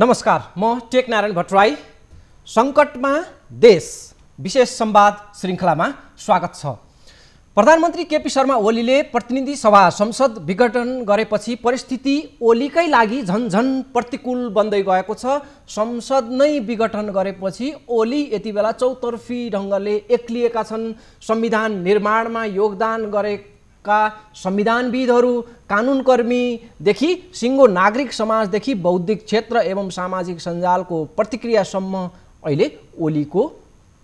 नमस्कार म टेक नारायण भट्टराई। सङ्कटमा देश विशेष संवाद श्रृङ्खलामा स्वागत छ। प्रधानमन्त्री केपी शर्मा ओलीले प्रतिनिधि सभा संसद विघटन गरेपछि परिस्थिति ओलीकै लागि झन्झन प्रतिकूल बन्दै गएको छ। संसद नै विघटन गरेपछि ओली यति बेला चौतर्फी ढङ्गले एक्लिएका छन्। संविधान निर्माणमा योगदान गरे का संविधानविदहरू कानुनकर्मीदेखि सिङ्गो नागरिक समाजदेखि बौद्धिक क्षेत्र एवं सामाजिक सञ्जालको प्रतिक्रियासम्म अहिले ओलीको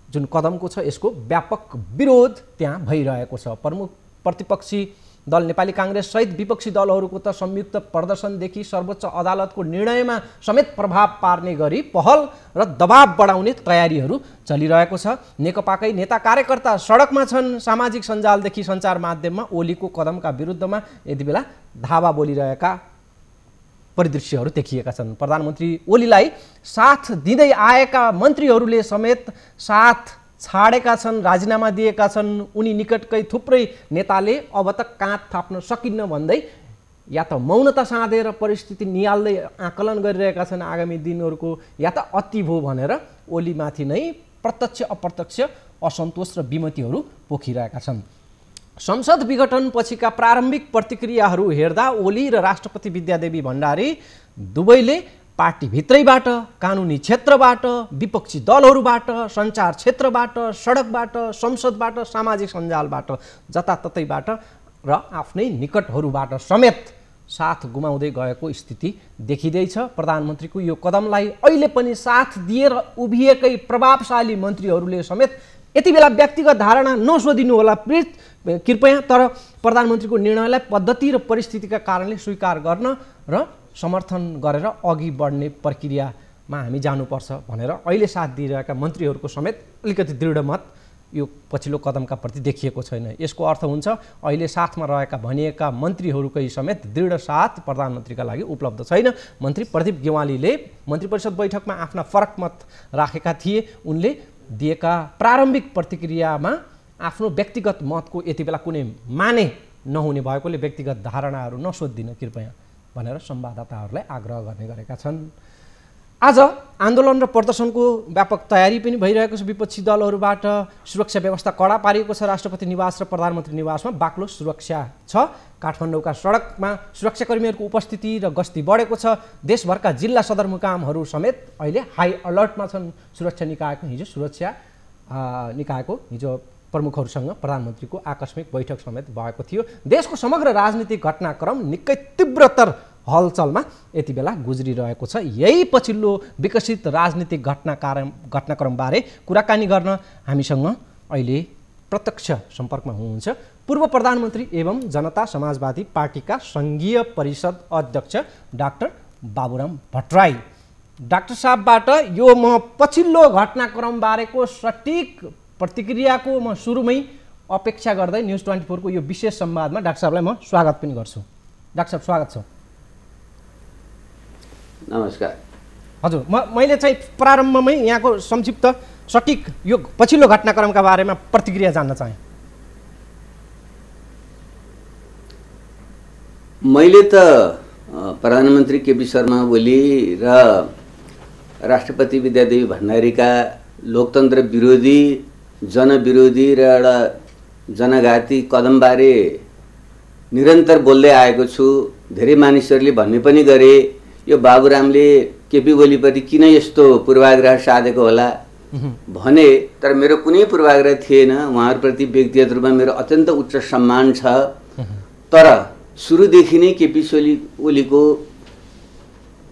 जुन कदमको छ यसको व्यापक विरोध त्यहाँ भइरहेको छ। प्रमुख प्रतिपक्षी दल नेपाली काङ्ग्रेस सहित विपक्षी दलहरूको त संयुक्त प्रदर्शनदेखि सर्वोच्च अदालतको निर्णयमा समेत प्रभाव पार्ने गरी पहल र दबाब बढाउने तयारीहरू चलिरहेको छ। नेकपाकै नेता कार्यकर्ता सडकमा छन् सामाजिक सञ्जालदेखि सञ्चार माध्यममा ओलीको कदमका विरुद्धमा यति बेला धावा बोलिरहेका परिदृश्यहरू देखिएका छन्। प्रधानमन्त्री ओलीलाई साथ दिँदै आएका मन्त्रीहरूले समेत साथ छाडेका छन् राजीनामा दिएका छन् उनी निकटकै थुप्रै नेताले अब त काँध थाप्न सकिन्न भन्दै या त मौनता साँधेर परिस्थिति निहाल्दै आकलन गरिरहेका छन् आगामी दिनहरूको या त अति भो भनेर ओलीमाथि नै प्रत्यक्ष अप्रत्यक्ष असन्तोष र विमतिहरू पोखिरहेका छन्। संसद विघटन पछिका प्रारम्भिक प्रतिक्रियाहरू हेर्दा ओली र राष्ट्रपति विद्यादेवी भण्डारी दुवैले पार्टीभित्रैबाट कानुनी क्षेत्रबाट विपक्षी दलहरूबाट सञ्चार क्षेत्रबाट सडकबाट संसदबाट सामाजिक सञ्जालबाट जताततैबाट र आफ्नै निकटहरूबाट समेत साथ गुमाउँदै गएको स्थिति देखिँदैछ। प्रधानमन्त्रीको यो कदमलाई अहिले पनि साथ दिएर उभिएकै प्रभावशाली मन्त्रीहरूले समेत यति बेला व्यक्तिगत धारणा नसोधिनु होला प्लिज कृपया। तर प्रधानमन्त्रीको निर्णयलाई पद्धति र परिस्थितिका कारणले स्वीकार गर्न र समर्थन गरेर अघि बढ्ने प्रक्रियामा हामी जानुपर्छ भनेर अहिले साथ दिइरहेका मन्त्रीहरूको समेत अलिकति दृढ मत यो पछिल्लो कदमका प्रति देखिएको छैन। यसको अर्थ हुन्छ अहिले साथमा रहेका भनिएका मन्त्रीहरूकै समेत दृढ साथ प्रधानमन्त्रीका लागि उपलब्ध छैन। मन्त्री प्रदीप गेवालीले मन्त्री परिषद बैठकमा आफ्ना फरक मत राखेका थिए। उनले दिएका प्रारम्भिक प्रतिक्रियामा आफ्नो व्यक्तिगत मतको यति बेला कुनै माने नहुने भएकोले व्यक्तिगत धारणाहरू नसोधिदिन कृपया। भनेर संवाददाताहरूलाई आग्रह गर्ने गरेका छन्। आज आन्दोलन र प्रदर्शनको व्यापक तयारी पनि भइरहेको छ। विपक्षी दलहरूबाट सुरक्षा व्यवस्था कडा पारिएको छ। राष्ट्रपति निवास र प्रधानमन्त्री निवासमा बाक्लो सुरक्षा छ। काठमाडौँका सडकमा सुरक्षाकर्मीहरूको उपस्थिति र गस्ती बढेको छ। देशभरका जिल्ला सदरमुकामहरू समेत अहिले हाई अलर्टमा छन्। सुरक्षा निकायको हिजो सुरक्षा निकायको हिजो प्रमुखहरूसँग प्रधानमन्त्रीको आकस्मिक बैठक समेत भएको थियो। देशको समग्र राजनीतिक घटनाक्रम निकै तीव्रतर हलचलमा यति बेला गुज्रिरहेको छ। यही पछिल्लो विकसित राजनीतिक घटनाक्रम घटनाक्रमबारे कुराकानी गर्न हामीसँग अहिले प्रत्यक्ष सम्पर्कमा हुनुहुन्छ। पूर्व प्रधानमन्त्री एवं जनता समाजवादी पार्टीका सङ्घीय परिषद अध्यक्ष डाक्टर बाबुराम भट्टराई। डाक्टर साहबबाट यो म पछिल्लो घटनाक्रमबारेको सटिक प्रतिक्रियाको म सुरुमै अपेक्षा गर्दै न्युज ट्वेन्टी फोरको यो विशेष संवादमा डाक्टर साहबलाई म स्वागत पनि गर्छु। डाक्टर साहब स्वागत छ। नमस्कार। हजुर म मैले चाहिँ प्रारम्भमै यहाँको संक्षिप्त सटिक यो पछिल्लो घटनाक्रमका बारेमा प्रतिक्रिया जान्न चाहेँ। मैले त प्रधानमन्त्री केपी शर्मा ओली र राष्ट्रपति विद्यादेवी भण्डारीका लोकतन्त्र विरोधी जनविरोधी र एउटा जनघाती कदमबारे निरन्तर बोल्दै आएको छु। धेरै मानिसहरूले भन्ने पनि गरे यो बाबुरामले केपी ओलीप्रति किन यस्तो पूर्वाग्रह साधेको होला भने तर मेरो कुनै पूर्वाग्रह थिएन। उहाँहरूप्रति व्यक्तिगत रूपमा मेरो अत्यन्त उच्च सम्मान छ। तर सुरुदेखि नै केपी ओली ओलीको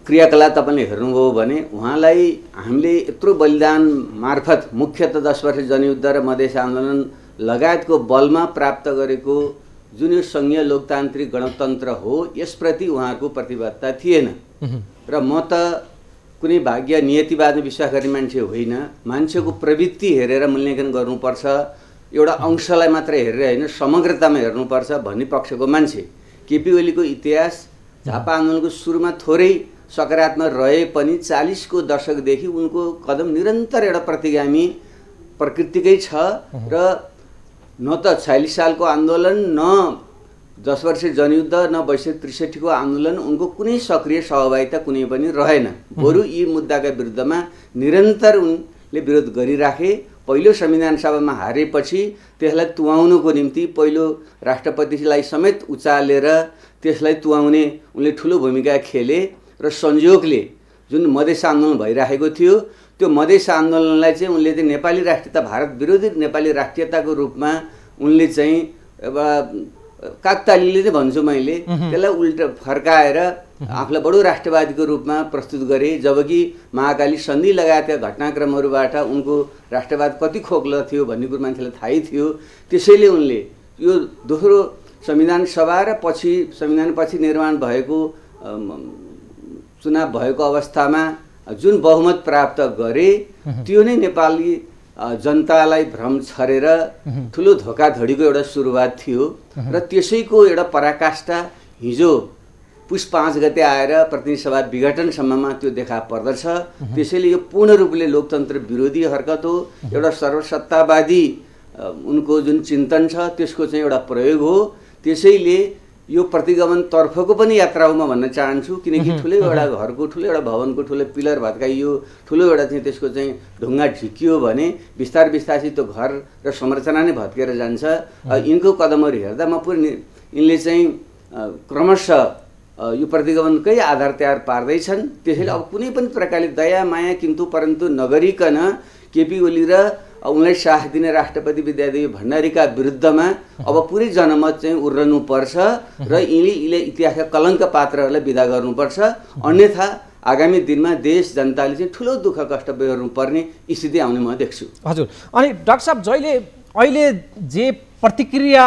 क्रियाकलाप तपाईँले हेर्नुभयो भने उहाँलाई हामीले यत्रो बलिदान मार्फत मुख्यत दस वर्ष जनयुद्ध र मधेस आन्दोलन लगायतको बलमा प्राप्त गरेको जुन यो सङ्घीय लोकतान्त्रिक गणतन्त्र हो यसप्रति उहाँको प्रतिबद्धता थिएन। र म त कुनै भाग्य नियतिवादमा विश्वास गर्ने मान्छे होइन। मान्छेको प्रवृत्ति हेरेर मूल्याङ्कन गर्नुपर्छ। एउटा अंशलाई मात्र हेरेर होइन समग्रतामा हेर्नुपर्छ भन्ने पक्षको मान्छे। केपी ओलीको इतिहास झापा आन्दोलनको सुरुमा थोरै सकारात्मक रहे पनि चालिसको दशकदेखि उनको कदम निरन्तर एउटा प्रतिगामी प्रकृतिकै छ। र न त छयालिस सालको आन्दोलन न दस वर्ष जनयुद्ध न बैसठी त्रिसठीको आन्दोलन उनको कुनै सक्रिय सहभागिता कुनै पनि रहेन। बरु यी मुद्दाका विरुद्धमा निरन्तर उनले विरोध गरिराखे पहिलो संविधान सभामा हारेपछि त्यसलाई तुहाउनुको निम्ति पहिलो राष्ट्रपतिलाई समेत उचालेर त्यसलाई तुहाउने उनले ठुलो भूमिका खेले र संयोगले जुन मधेस आन्दोलन भइराखेको थियो त्यो मधेस आन्दोलनलाई चाहिँ उनले चाहिँ नेपाली राष्ट्रियता भारत विरोधी नेपाली राष्ट्रियताको रूपमा उनले चाहिँ एउटा काकतालीले चाहिँ भन्छु मैले त्यसलाई उल्टा फर्काएर आफूलाई बडो राष्ट्रवादीको रूपमा प्रस्तुत गरे जबकि महाकाली सन्धि लगायतका घटनाक्रमहरूबाट उनको राष्ट्रवाद कति खोक्लो थियो भन्ने कुरो मान्छेलाई थाहै थियो। त्यसैले उनले यो दोस्रो संविधान सभा र पछि संविधान पछि निर्माण भएको चुनाव भएको अवस्थामा जुन बहुमत प्राप्त गरे त्यो नै नेपाली जनतालाई भ्रम छरेर ठुलो धोकाधडीको एउटा सुरुवात थियो र त्यसैको एउटा पराकाष्ठा हिजो पुस पाँच गते आएर प्रतिनिधि सभा विघटनसम्ममा त्यो देखा पर्दछ। त्यसैले यो पूर्ण रूपले लोकतन्त्र विरोधी हरकत हो। एउटा सर्वसत्तावादी उनको जुन चिन्तन छ त्यसको चाहिँ एउटा प्रयोग हो। त्यसैले यो प्रतिगमनतर्फको पनि यात्रा हो म भन्न चाहन्छु किनकि ठुलो एउटा घरको ठुलो एउटा भवनको ठुलो पिलर भत्काइयो ठुलो एउटा चाहिँ त्यसको चाहिँ ढुङ्गा झिकियो भने बिस्तार बिस्तारै त्यो घर र संरचना नै भत्केर जान्छ। यिनको कदमहरू हेर्दा म पुरै यिनले चाहिँ क्रमशः यो प्रतिगमनकै आधार तयार पार्दैछन्। त्यसैले अब कुनै पनि प्रकारले दया माया किन्तु परन्तु नगरिकन केपी ओली र उनलाई साथ दिने राष्ट्रपति विद्यादेवी भण्डारीका विरुद्धमा अब पुरै जनमत चाहिँ उर्रनुपर्छ र यिनले यिनले इतिहासका कलङ्क पात्रहरूलाई विदा गर्नुपर्छ। अन्यथा आगामी दिनमा देश जनताले चाहिँ ठुलो दुःख कष्ट बेहोर्नु पर्ने स्थिति आउने म देख्छु। हजुर। अनि डाक्टर साहब जहिले अहिले जे प्रतिक्रिया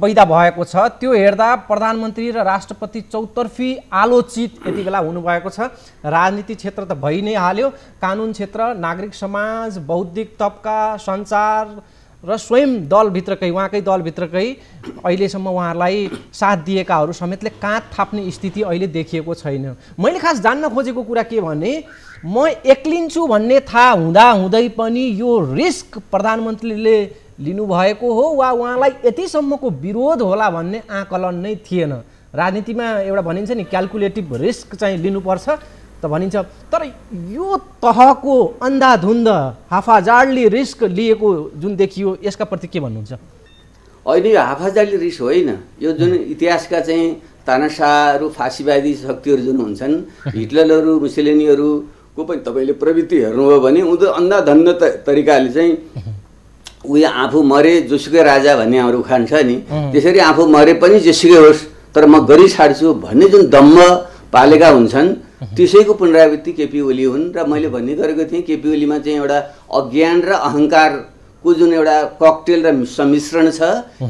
पैदा भएको छ। त्यो हेर्दा प्रधानमन्त्री र राष्ट्रपति चौतर्फी आलोचित यति बेला हुनुभएको छ। राजनीति क्षेत्र त भइ नै हाल्यो। कानुन क्षेत्र नागरिक समाज बौद्धिक तबका सञ्चार र स्वयं दलभित्रकै उहाँकै दलभित्रकै अहिलेसम्म उहाँहरूलाई साथ दिएकाहरू समेतले काँध थाप्ने स्थिति अहिले देखिएको छैन। मैले खास जान्न खोजेको कुरा के भने म एक्लिन्छु भन्ने थाहा हुँदा हुँदै पनि यो रिस्क प्रधानमन्त्रीले लिनुभएको हो वा उहाँलाई यतिसम्मको विरोध होला भन्ने आकलन नै थिएन। राजनीतिमा एउटा भनिन्छ नि क्यालकुलेटिभ रिस्क चाहिँ लिनुपर्छ। त भनिन्छ तर यो तहको अन्धाधुन्द हाफाजाडले रिस्क लिएको जुन देखियो यसका प्रति के भन्नुहुन्छ? होइन यो हाफाजाली रिस होइन। यो जुन इतिहासका चाहिँ तानासाहरू फाँसीवादी शक्तिहरू जुन हुन्छन् हिटलरहरू मुसेलिनीहरूको पनि तपाईँले प्रवृत्ति हेर्नुभयो भने उनीहरू अन्धाधन्द त तरिकाले चाहिँ उयो आफू मरे जोसुकै राजा भन्ने हाम्रो उखान छ नि त्यसरी आफू मरे पनि जेसुकै होस् तर म गरी छाड्छु भन्ने जुन दम्भ पालेका हुन्छन् त्यसैको पुनरावृत्ति केपी ओली हुन् र मैले भन्ने गरेको थिएँ केपी ओलीमा चाहिँ एउटा अज्ञान र अहङ्कारको जुन एउटा ककटेल र सम्मिश्रण छ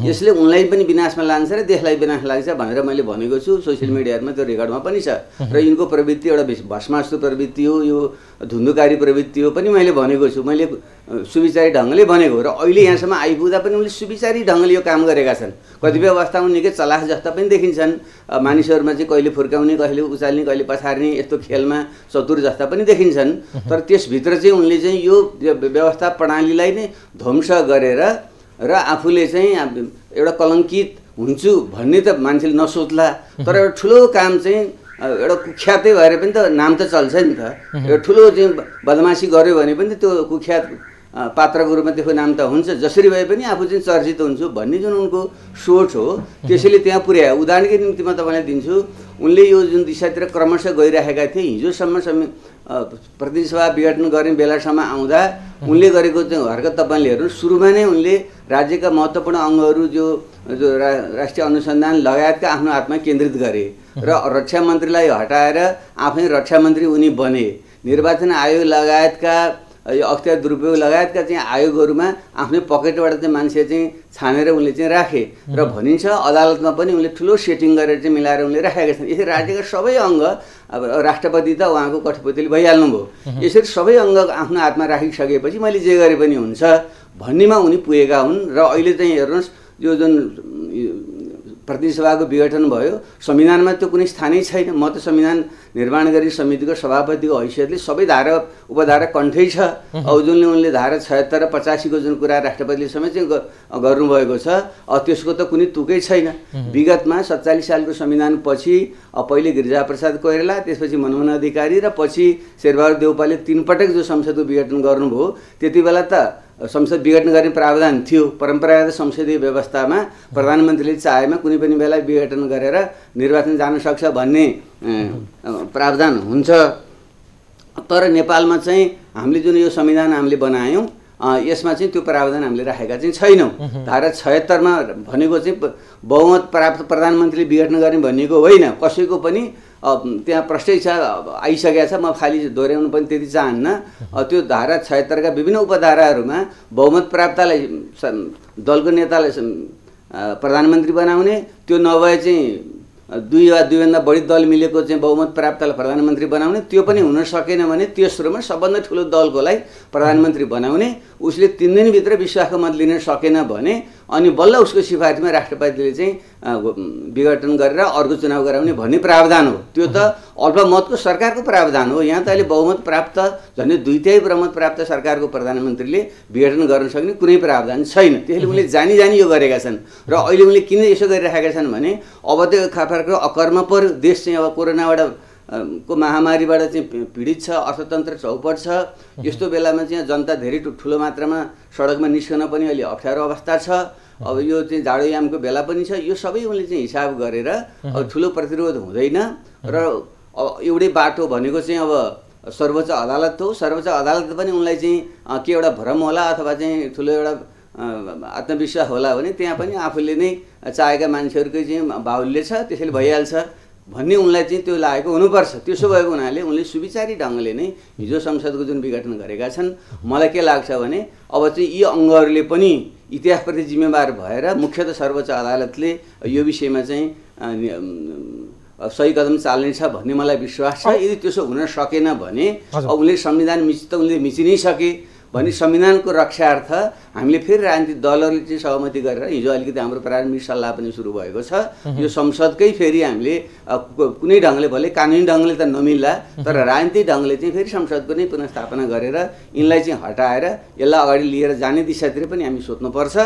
यसले उनलाई पनि विनाशमा लान्छ र देशलाई विनाश लाग्छ भनेर मैले भनेको छु। सोसियल मिडियामा त्यो रेकर्डमा पनि छ। र यिनको प्रवृत्ति एउटा भस्मास्तु प्रवृत्ति हो यो धुन्धुकारी प्रवृत्ति हो पनि मैले भनेको छु। मैले सुविचारी ढङ्गले भनेको हो र अहिले यहाँसम्म आइपुग्दा पनि उनले सुविचारी ढङ्गले यो काम गरेका छन्। कतिपय अवस्थामा निकै चलाख जस्ता पनि देखिन्छन्। मानिसहरूमा चाहिँ कहिले फुर्काउने कहिले उचाल्ने कहिले पछार्ने यस्तो खेलमा चतुर जस्ता पनि देखिन्छन्। तर त्यसभित्र चाहिँ उनले चाहिँ यो व्य- व्यवस्था प्रणालीलाई नै ध्वंस गरेर र आफूले चाहिँ एउटा कलङ्कित हुन्छु भन्ने त मान्छेले नसोच्ला। तर एउटा ठुलो काम चाहिँ एउटा कुख्यातै भएर पनि त नाम त चल्छ नि त। एउटा ठुलो चाहिँ बदमासी गऱ्यो भने पनि त त्यो कुख्यात पात्रको रूपमा त्यसको नाम त हुन्छ। जसरी भए पनि आफू चाहिँ चर्चित हुन्छु भन्ने जुन उनको सोच हो त्यसैले त्यहाँ पुर्यायो। उदाहरणकै निम्ति म तपाईँलाई दिन्छु उनले यो जुन दिशातिर क्रमशः गइरहेका थिए हिजोसम्म सम अ, प्रतिनिधि सभा विघटन गर्ने बेलासम्म आउँदा उनले गरेको चाहिँ हरकत तपाईँले हेर्नु। सुरुमा नै उनले राज्यका महत्त्वपूर्ण अङ्गहरू जो जो रा राष्ट्रिय अनुसन्धान लगायतका आफ्नो हातमा केन्द्रित गरे र रक्षा मन्त्रीलाई हटाएर आफै रक्षा मन्त्री उनी बने। निर्वाचन आयोग लगायतका यो अख्तियार दुरुपयोग लगायतका चाहिँ आयोगहरूमा आफ्नै पकेटबाट चाहिँ मान्छे चाहिँ छानेर उनले चाहिँ राखे र भनिन्छ अदालतमा पनि उनले ठुलो सेटिङ गरेर चाहिँ मिलाएर उनले राखेका छन्। यसरी राज्यका सबै अङ्ग अब राष्ट्रपति त उहाँको कठपुतली भइहाल्नु भयो यसरी सबै अङ्ग आफ्नो हातमा राखिसकेपछि मैले जे गरे पनि हुन्छ भन्नेमा उनी पुगेका हुन् र अहिले चाहिँ हेर्नुहोस् यो जुन यो प्रतिनिधि सभाको विघटन भयो। संविधानमा त्यो कुनै स्थानै छैन। म त संविधान निर्माण गरी समितिको सभापतिको हैसियतले सबै धारा उपधारा कण्ठै छ। अब जुनले उनले धारा छयत्तर र पचासीको जुन कुरा राष्ट्रपतिले समेत चाहिँ गर्नुभएको छ त्यसको त कुनै तुकै छैन। विगतमा सत्तालिस सालको संविधानपछि अब पहिले गिरिजाप्रसाद कोइराला त्यसपछि मनमोहन अधिकारी र पछि शेरबहादुर देउपाले तिनपटक जो संसदको विघटन गर्नुभयो त्यति बेला त संसद विघटन गर्ने प्रावधान थियो। परम्परागत संसदीय व्यवस्थामा प्रधानमन्त्रीले चाहेमा कुनै पनि बेला विघटन गरेर निर्वाचन जान सक्छ भन्ने प्रावधान हुन्छ। तर नेपालमा चाहिँ हामीले जुन यो संविधान हामीले बनायौँ यसमा चाहिँ त्यो प्रावधान हामीले राखेका चाहिँ छैनौँ। धारा छयत्तरमा भनेको चाहिँ बहुमत प्राप्त प्रधानमन्त्रीले विघटन गर्ने भनिएको होइन। कसैको पनि त्यहाँ प्रष्टै छ आइसकेको छ म खालि दोहोऱ्याउनु पनि त्यति चाहन्न। त्यो धारा छयत्तरका विभिन्न उपधाराहरूमा बहुमत प्राप्तलाई दलको नेतालाई प्रधानमन्त्री बनाउने त्यो नभए चाहिँ दुई वा दुईभन्दा बढी दल मिलेको चाहिँ बहुमत प्राप्तलाई प्रधानमन्त्री बनाउने त्यो पनि हुन सकेन भने तेस्रोमा सबभन्दा ठुलो दलकोलाई प्रधानमन्त्री बनाउने उसले तिन दिनभित्र विश्वासको मत लिन सकेन भने अनि बल्ल उसको सिफारिसमा राष्ट्रपतिले चाहिँ विघटन गरेर अर्को चुनाव गराउने भन्ने प्रावधान हो। त्यो त अल्पमतको सरकारको प्रावधान हो। यहाँ त अहिले बहुमत प्राप्त झन्डै दुई तिहाई बहुमत प्राप्त सरकारको प्रधानमन्त्रीले विघटन गर्न सक्ने कुनै प्रावधान छैन। त्यसले उनले जानी जानी यो गरेका छन्। र अहिले उनले किन यसो गरिराखेका छन् भने अब त्यो खाफाको अकर्म पर्यो देश चाहिँ अब कोरोनाबाट को महामारीबाट चाहिँ पीडित छ अर्थतन्त्र चौपट छ यस्तो बेलामा चाहिँ जनता धेरै ठुलो मात्रामा सडकमा निस्कन पनि अहिले अप्ठ्यारो अवस्था छ। अब यो चाहिँ जाडोयामको बेला पनि छ। यो सबै उनले चाहिँ हिसाब गरेर अब ठुलो प्रतिरोध हुँदैन र एउटै बाटो भनेको चाहिँ अब सर्वोच्च अदालत हो। सर्वोच्च अदालत पनि उनलाई चाहिँ के एउटा भ्रम होला अथवा चाहिँ ठुलो एउटा आत्मविश्वास होला भने त्यहाँ पनि आफूले नै चाहेका मान्छेहरूकै चाहिँ बाहुल्य छ त्यसैले भइहाल्छ। भन्ने उनलाई चाहिँ त्यो लागेको हुनुपर्छ। त्यसो भएको हुनाले उनले सुविचारी ढङ्गले नै हिजो संसदको जुन विघटन गरेका छन् मलाई के लाग्छ भने अब चाहिँ यी अङ्गहरूले पनि इतिहासप्रति जिम्मेवार भएर मुख्यतः सर्वोच्च अदालतले यो विषयमा चाहिँ सही कदम चाल्नेछ भन्ने मलाई विश्वास छ। यदि त्यसो हुन सकेन भने। अब उनले संविधान मिच त उनले मिचि नै सके। भने संविधानको रक्षार्थ हामीले फेरि राजनीतिक दलहरूले चाहिँ सहमति गरेर हिजो अलिकति हाम्रो प्रारम्भिक सल्लाह पनि सुरु भएको छ। यो संसदकै फेरि हामीले कुनै ढङ्गले भले कानुनी ढङ्गले त नमिल्ला तर राजनीतिक ढङ्गले चाहिँ फेरि संसदको नै पुनस्थापना गरेर यिनलाई चाहिँ हटाएर यसलाई अगाडि लिएर जाने दिशातिर पनि हामी सोध्नुपर्छ।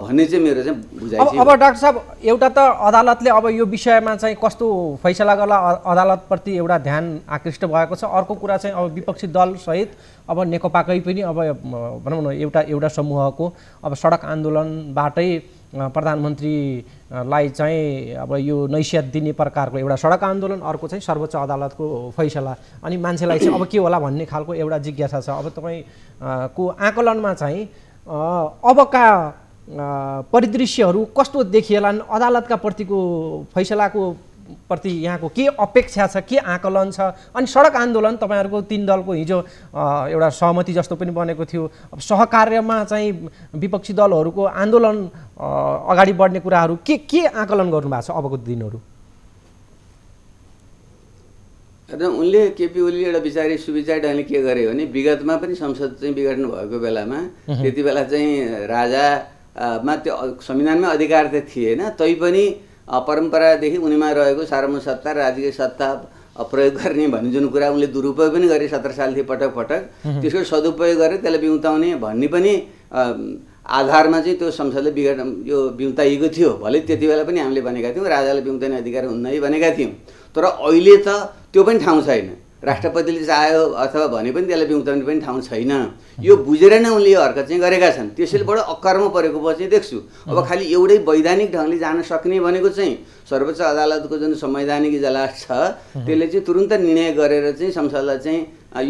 भन्ने चाहिँ मेरो चाहिँ बुझाइ अब डाक्टर साहब एउटा त अदालतले अब यो विषयमा चाहिँ कस्तो फैसला गर्ला अदालतप्रति एउटा ध्यान आकृष्ट भएको छ। अर्को कुरा चाहिँ अब विपक्षी दलसहित अब नेकपाकै पनि अब भनौँ न एउटा एउटा समूहको अब सडक आन्दोलनबाटै प्रधानमन्त्रीलाई चाहिँ अब यो नैसियत दिने प्रकारको एउटा सडक आन्दोलन अर्को चाहिँ सर्वोच्च अदालतको फैसला। अनि मान्छेलाई चाहिँ अब के होला भन्ने खालको एउटा जिज्ञासा छ। अब तपाईँ को आकलनमा चाहिँ अबका परिदृश्यहरू कस्तो देखिएलान् अदालतका प्रतिको फैसलाको प्रति यहाँको के अपेक्षा छ के आकलन छ? अनि सडक आन्दोलन तपाईँहरूको तिन दलको हिजो एउटा सहमति जस्तो पनि बनेको थियो। अब सहकार्यमा चाहिँ विपक्षी दलहरूको आन्दोलन अगाडि बढ्ने कुराहरू के के आकलन गर्नुभएको छ अबको दिनहरू? र उनले केपी ओलीले एउटा विचारी सुविचारी ढङ्गले के गरे भने विगतमा पनि संसद चाहिँ विघटन भएको बेलामा त्यति बेला चाहिँ राजा अ, मा त्यो संविधानमै अधिकार त थिएन तैपनि परम्परादेखि उनीमा रहेको सार्वभौम सत्ता राजकीय सत्ता प्रयोग गर्ने भन्ने जुन कुरा उनले दुरुपयोग पनि गरे सत्र सालदेखि पटक पटक त्यसको सदुपयोग गरेर त्यसलाई बिउताउने भन्ने पनि आधारमा चाहिँ त्यो संसदले विघटन यो बिउताइएको थियो। भले त्यति बेला पनि हामीले भनेका थियौँ राजाले बिउताउने अधिकार हुन्न है भनेका थियौँ। तर अहिले त त्यो पनि ठाउँ छैन। राष्ट्रपतिले चाह्यो अथवा भने पनि त्यसलाई बिउताउने पनि ठाउँ छैन। यो बुझेर नै उनले यो हरकत चाहिँ गरेका छन्। त्यसैले बडो अकर्म परेको म चाहिँ देख्छु। अब खालि एउटै वैधानिक ढङ्गले जान सक्ने भनेको चाहिँ सर्वोच्च अदालतको जुन संवैधानिक इजलास छ त्यसले चाहिँ तुरुन्त निर्णय गरेर चाहिँ संसदलाई चाहिँ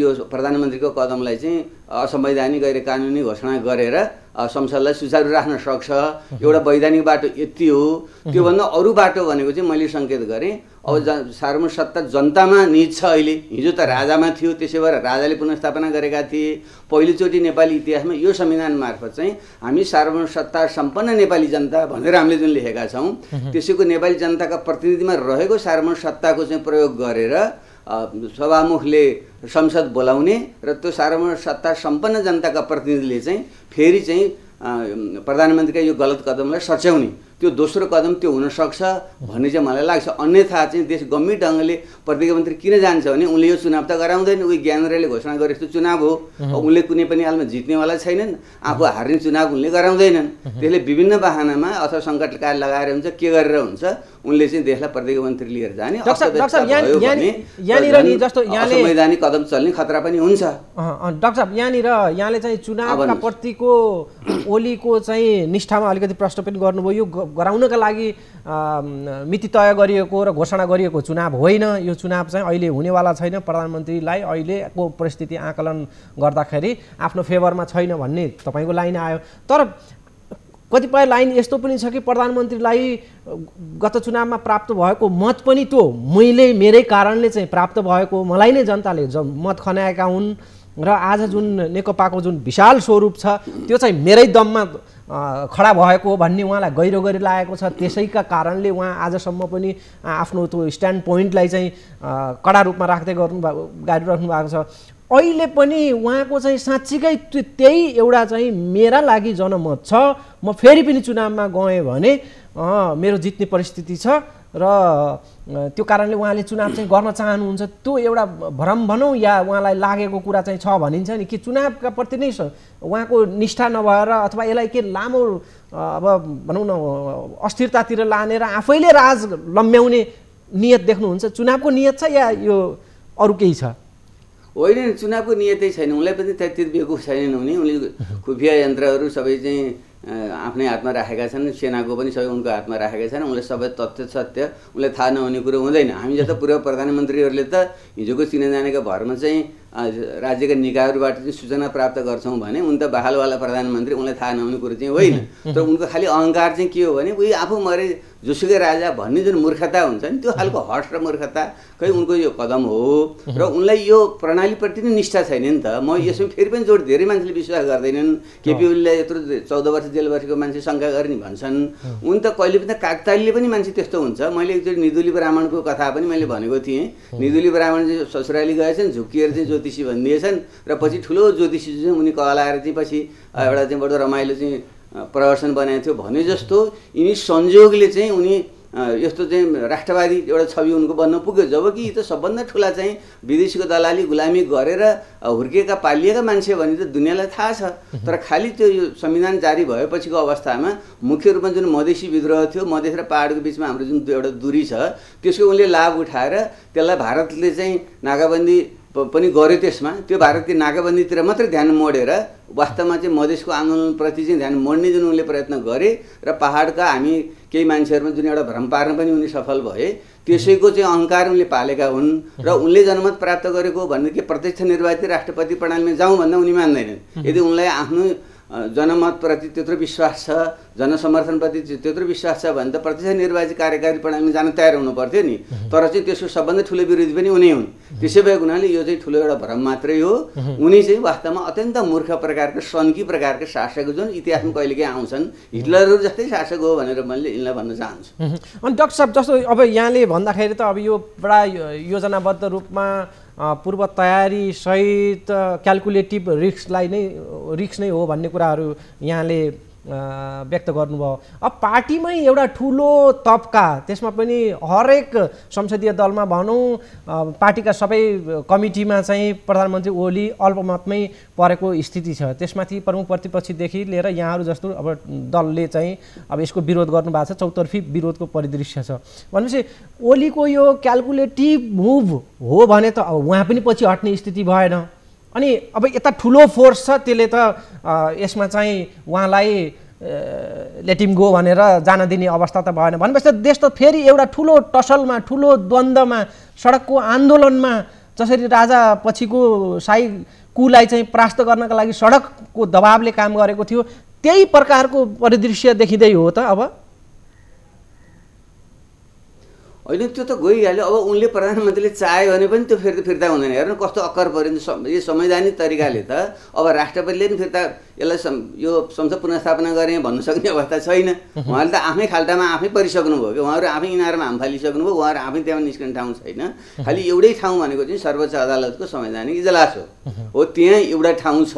यो प्रधानमन्त्रीको कदमलाई चाहिँ असंवैधानिक गैर कानुनी घोषणा गरेर संसदलाई सुचारू राख्न सक्छ। एउटा वैधानिक बाटो यति हो। त्योभन्दा अरू बाटो भनेको चाहिँ मैले सङ्केत गरेँ। अब ज सार्वभौम सत्ता जनतामा निज छ अहिले। हिजो त राजामा थियो त्यसै भएर राजाले पुनर्स्थापना गरेका थिए। पहिलोचोटि नेपाली इतिहासमा यो संविधान मार्फत चाहिँ हामी सार्वभौम सत्ता सम्पन्न नेपाली जनता भनेर हामीले जुन लेखेका छौँ त्यसैको नेपाली जनताका प्रतिनिधिमा रहेको सार्वभौम सत्ताको चाहिँ प्रयोग गरेर सभामुखले संसद बोलाउने र त्यो सार्वभौम सत्ता सम्पन्न जनताका प्रतिनिधिले चाहिँ फेरि चाहिँ प्रधानमन्त्रीका यो गलत कदमलाई सच्याउने त्यो दोस्रो कदम त्यो हुनसक्छ भन्ने चाहिँ मलाई लाग्छ। अन्यथा चाहिँ देश गम्भीर ढङ्गले प्रतिज्ञा मन्त्री किन जान्छ भने उनले यो चुनाव त गराउँदैन। उही ज्ञानेन्द्रले घोषणा गरे जस्तो चुनाव हो। उनले कुनै पनि हालमा जित्नेवाला छैनन्। आफू हार्ने चुनाव उनले गराउँदैनन्। त्यसले विभिन्न बाहनामा अथवा सङ्कटकाल लगाएर हुन्छ के गरेर हुन्छ उनले चाहिँ देशलाई प्रतिज्ञा मन्त्री लिएर जाने जस्तो यहाँले- असंवैधानिक कदम चल्ने खतरा पनि हुन्छ। डाक्टर साहब यहाँनिर यहाँले चाहिँ चुनावका। प्रतिको ओलीको चाहिँ निष्ठामा अलिकति प्रश्न पनि गर्नुभयो। यो गराउनका लागि मिति तय गरिएको र घोषणा गरिएको चुनाव होइन। यो चुनाव चाहिँ अहिले हुनेवाला छैन। प्रधानमन्त्रीलाई अहिलेको परिस्थिति आकलन गर्दाखेरि आफ्नो फेभरमा छैन भन्ने तपाईँको लाइन आयो। तर कतिपय लाइन यस्तो पनि छ कि प्रधानमन्त्रीलाई गत चुनावमा प्राप्त भएको मत पनि त्यो मैले मेरै कारणले चाहिँ प्राप्त भएको मलाई नै जनताले ज मत खनाएका हुन्। र आज जुन नेकपाको जुन विशाल स्वरूप छ त्यो चाहिँ मेरै दममा खडा भएको हो भन्ने उहाँलाई गहिरो गरी लागेको छ। त्यसैका कारणले उहाँ आजसम्म पनि आफ्नो त्यो स्ट्यान्ड पोइन्टलाई चाहिँ कडा रूपमा राख्दै गर्नु गाडिराख्नु भएको छ। अहिले पनि उहाँको चाहिँ साँच्चीकै त्यो त्यही एउटा चाहिँ मेरा लागि जनमत छ। म फेरि पनि चुनावमा गएँ भने मेरो जित्ने परिस्थिति छ र त्यो कारणले उहाँले चुनाव चाहिँ गर्न चाहनुहुन्छ। त्यो एउटा भ्रम भनौँ या उहाँलाई लागेको कुरा चाहिँ छ भनिन्छ नि कि चुनावका प्रति नै उहाँको निष्ठा नभएर अथवा यसलाई के लामो अब भनौँ न अस्थिरतातिर र आफैले राज लम्ब्याउने नियत देख्नुहुन्छ। चुनावको नियत छ या यो अरू केही छ? होइन चुनावको नियतै छैन। उनलाई पनि त्यति बेकुफ छैनन् उनी। उनले खुफिया यन्त्रहरू सबै चाहिँ आफ्नै हातमा राखेका छन्। सेनाको पनि सबै उनको हातमा राखेका छन्। उनले सबै तथ्य सत्य उनले थाहा नहुने कुरो हुँदैन। हामी जस्तो पूर्व प्रधानमन्त्रीहरूले त हिजोको चिनाजानेको भरमा चाहिँ राज्यका निकायहरूबाट चाहिँ सूचना प्राप्त गर्छौँ भने उनी त बहालवाला प्रधानमन्त्री उनलाई थाहा नहुने कुरो चाहिँ होइन। तर उनको खालि अहङ्कार चाहिँ के हो भने उही आफू मरे जोसुकै राजा भन्ने जुन मूर्खता हुन्छ नि त्यो खालको हट र मूर्खता खै उनको यो कदम हो? र उनलाई यो प्रणालीप्रति नै निष्ठा छैन नि त। म यसमा फेरि पनि जोड धेरै मान्छेले विश्वास गर्दैनन्। केपी ओलीलाई यत्रो चौध वर्ष जेल बसेको मान्छे शङ्का गर्ने भन्छन्। उनी त कहिले पनि त काकतालीले पनि मान्छे त्यस्तो हुन्छ। मैले एकचोटि निदुली ब्राह्मणको कथा पनि मैले भनेको थिएँ। निदुली ब्राह्मण चाहिँ ससुराली गएछन् झुक्किएर चाहिँ ज्योतिषी भनिदिएछन्। र पछि ठुलो ज्योतिषी चाहिँ उनी कहलाएर चाहिँ पछि एउटा चाहिँ बडो रमाइलो चाहिँ प्रदर्शन बनाएको थियो भने जस्तो यिनी संयोगले चाहिँ उनी यस्तो चाहिँ राष्ट्रवादी एउटा छवि उनको बन्न पुग्यो। जबकि यी त सबभन्दा ठुला चाहिँ विदेशीको दलाली गुलामी गरेर हुर्किएका पालिएका मान्छे भने त दुनियाँलाई थाहा छ। तर खालि त्यो यो संविधान जारी भएपछिको अवस्थामा मुख्य रूपमा जुन मधेसी विद्रोह थियो मधेस र पाहाडको बिचमा हाम्रो जुन एउटा दूरी छ त्यसको उनले लाभ उठाएर त्यसलाई भारतले चाहिँ नाकाबन्दी पनि गर्यो त्यसमा। त्यो भारतले नाकाबन्दीतिर मात्रै ध्यान मोडेर वास्तवमा चाहिँ मधेसको आन्दोलनप्रति चाहिँ ध्यान मोड्ने जुन उनले प्रयत्न गरे र पाहाडका हामी केही मान्छेहरूमा जुन एउटा भ्रम पार्न पनि उनी सफल भए त्यसैको चाहिँ अहङ्कार उनले पालेका हुन् र उनले जनमत प्राप्त गरेको भन्ने के प्रत्यक्ष निर्वाचित राष्ट्रपति प्रणालीमा जाउँ भन्दा उनी मान्दैनन्। यदि उनलाई आफ्नो जनमतप्रति त्यत्रो विश्वास छ जनसमर्थनप्रति त्य- त्यत्रो विश्वास छ भने त प्रत्यक्ष निर्वाचित कार्यकारी प्रणालीमा जान तयार हुनु पर्थ्यो नि। तर चाहिँ त्यसको सबभन्दा ठुलो विरोधी पनि उनी हुन्। त्यसै भएको हुनाले यो चाहिँ ठुलो एउटा भ्रम मात्रै हो। उनी चाहिँ वास्तवमा अत्यन्त मूर्ख प्रकारको सन्की प्रकारको शासक जुन इतिहासमा कहिलेकाहीँ आउँछन्। हिटलरहरू जस्तै शासक हो भनेर मैले यिनलाई भन्न चाहन्छु। अनि डाक्टर साहब जस्तो अब यहाँले भन्दाखेरि त अब यो बडा योजनाबद्ध रूपमा पूर्व तयारी सहित क्यालकुलेटिभ रिस्कलाई नै रिस्क नै हो भन्ने कुराहरू यहाँले व्यक्त गर्नुभयो। अब पार्टीमै एउटा ठुलो तबका त्यसमा पनि हरेक संसदीय दलमा भनौँ पार्टीका सबै कमिटीमा चाहिँ प्रधानमन्त्री ओली अल्पमतमै परेको स्थिति छ। त्यसमाथि प्रमुख प्रतिपक्षीदेखि लिएर यहाँहरू जस्तो अब दलले चाहिँ अब यसको विरोध गर्नु भएको छ चौतर्फी विरोधको परिदृश्य छ। भनेपछि ओलीको यो क्यालकुलेटिभ मुभ हो भने त अब उहाँ पनि पछि हट्ने स्थिति भएन। अनि अब यता ठुलो फोर्स छ त्यसले त यसमा चाहिँ उहाँलाई लेटिम गो भनेर जान दिने अवस्था त भएन। भनेपछि देश त फेरि एउटा ठुलो टसलमा ठुलो द्वन्द्वमा सडकको आन्दोलनमा जसरी राजा पछिको साई कुलाई चाहिँ परास्त गर्नका लागि सडकको दबावले काम गरेको थियो त्यही प्रकारको परिदृश्य देखिँदै हो त अब। होइन त्यो त गइहाल्यो। अब उनले प्रधानमन्त्रीले चाह्यो भने पनि त्यो फिर्ता फिर्ता हुँदैन। हेर्नु कस्तो अक्कर पऱ्यो यो संवैधानिक तरिकाले त। अब राष्ट्रपतिले पनि फिर्ता यसलाई यो संसद पुनर्स्थापना गरेँ भन्नु सक्ने अवस्था छैन। उहाँले त आफ्नै खाल्टामा आफै परिसक्नुभयो कि? उहाँहरू आफै इनारमा हाम फालिसक्नुभयो उहाँहरू आफै त्यहाँ निस्कने ठाउँ छैन। खालि एउटै ठाउँ भनेको चाहिँ सर्वोच्च अदालतको संवैधानिक इजलास हो। हो त्यहाँ एउटा ठाउँ छ।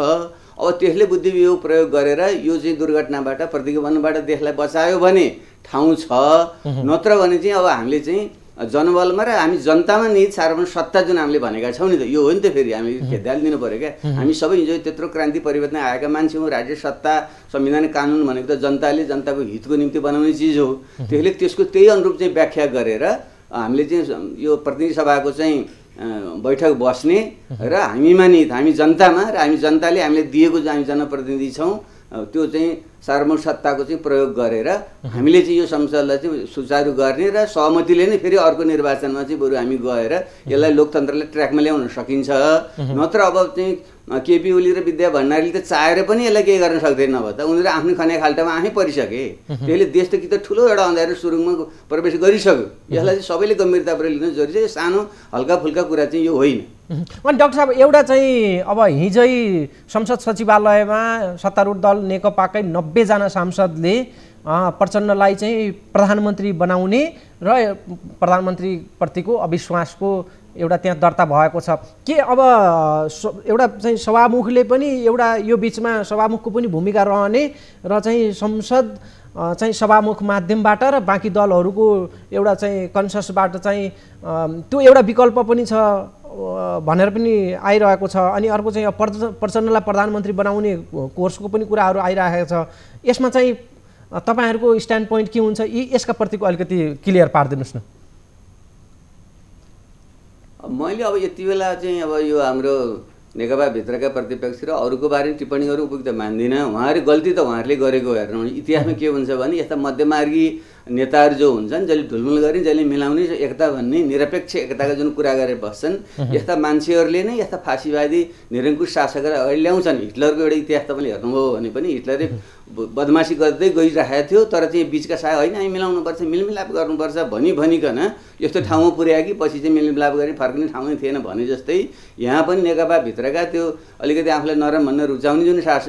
अब त्यसले बुद्धिवियोग प्रयोग गरेर यो चाहिँ दुर्घटनाबाट प्रतिगमनबाट देशलाई बचायो भने ठाउँ छ। नत्र भने चाहिँ अब हामीले चाहिँ जनबलमा र हामी जनतामा निहित सार्वभौम सत्ता जुन हामीले भनेका छौँ नि त यो हो नि त फेरि हामी खेदाल दिनु पऱ्यो क्या। हामी सबै हिजो त्यत्रो क्रान्ति परिवर्तन आएका मान्छे हौँ राज्य सत्ता संविधानिक कानुन भनेको त जनताले जनताको हितको निम्ति बनाउने चिज हो। त्यसले त्यसको त्यही अनुरूप चाहिँ व्याख्या गरेर हामीले चाहिँ यो प्रतिनिधि सभाको चाहिँ बैठक बस्ने र हामीमा नि हामी जनतामा र हामी जनताले हामीले दिएको हामी जनप्रतिनिधि छौँ त्यो चाहिँ सार्वभौम सत्ताको चाहिँ प्रयोग गरेर हामीले चाहिँ यो संसदलाई चाहिँ सुचारू गर्ने र सहमतिले नै फेरि अर्को निर्वाचनमा चाहिँ बरु हामी गएर यसलाई लोकतन्त्रलाई ट्र्याकमा ल्याउन सकिन्छ। नत्र अब चाहिँ केपी ओली र विद्या भण्डारीले त चाहेर पनि यसलाई केही गर्न सक्दैन नभए त। उनीहरू आफ्नै खने खाल्टामा आफै परिसके। त्यसले देश त कि त ठुलो एउटा अँध्यारो सुरुङमा प्रवेश गरिसक्यो। यसलाई चाहिँ सबैले गम्भीरतापूर्वक लिनु जरुरी छ। यो सानो हल्का फुल्का कुरा चाहिँ यो होइन। अनि डाक्टर साहब एउटा चाहिँ अब हिजै संसद सचिवालयमा सत्तारूढ दल नेकपाकै नब्बेजना सांसदले प्रचण्डलाई चाहिँ प्रधानमन्त्री बनाउने र प्रधानमन्त्रीप्रतिको अविश्वासको एउटा त्यहाँ दर्ता भएको छ। के अब एउटा चाहिँ सभामुखले पनि एउटा यो बिचमा सभामुखको पनि भूमिका रहने र चाहिँ संसद चाहिँ सभामुख माध्यमबाट र बाँकी दलहरूको एउटा चाहिँ कन्सर्सबाट चाहिँ त्यो एउटा विकल्प पनि छ भनेर पनि आइरहेको छ। अनि अर्को चाहिँ प्रच- प्रचण्डलाई प्रधानमन्त्री बनाउने कोर्सको पनि कुराहरू आइरहेको छ। यसमा चाहिँ तपाईँहरूको स्ट्यान्ड पोइन्ट के हुन्छ? यी यसका प्रतिको अलिकति क्लियर पारिदिनुहोस् न। मैले अब यति बेला चाहिँ अब यो हाम्रो नेकपाभित्रका प्रतिपक्ष र अरूको बारेमा टिप्पणी गर्नु उपयुक्त मान्दिनँ। उहाँहरू गल्ती त उहाँहरूले गरेको हेर्नु इतिहासमा के हुन्छ भने यस्ता मध्यमार्गी नेताहरू जो हुन्छन् जसले ढुलमुल गर्ने जसले मिलाउने एकता भन्ने निरपेक्ष एकताका जुन कुरा गरेर बस्छन् यस्ता मान्छेहरूले नै यस्ता फाँसीवादी निरङ्कुश शासकहरू अगाडि ल्याउँछन्। हिटलरको एउटा इतिहास तपाईँले हेर्नुभयो भने पनि हिटलरले बदमासी गर्दै गइरहेको थियो तर चाहिँ बिचका साय होइन हामी मिलाउनुपर्छ मिलमिलाप गर्नुपर्छ भनी भनिकन यस्तो ठाउँमा पुर्यायो कि पछि चाहिँ मिलमिलाप गरी फर्किने ठाउँै थिएन भने जस्तै यहाँ पनि नेकपाभित्रका त्यो अलिकति आफूलाई नरम भन्न रुचाउने जुन सास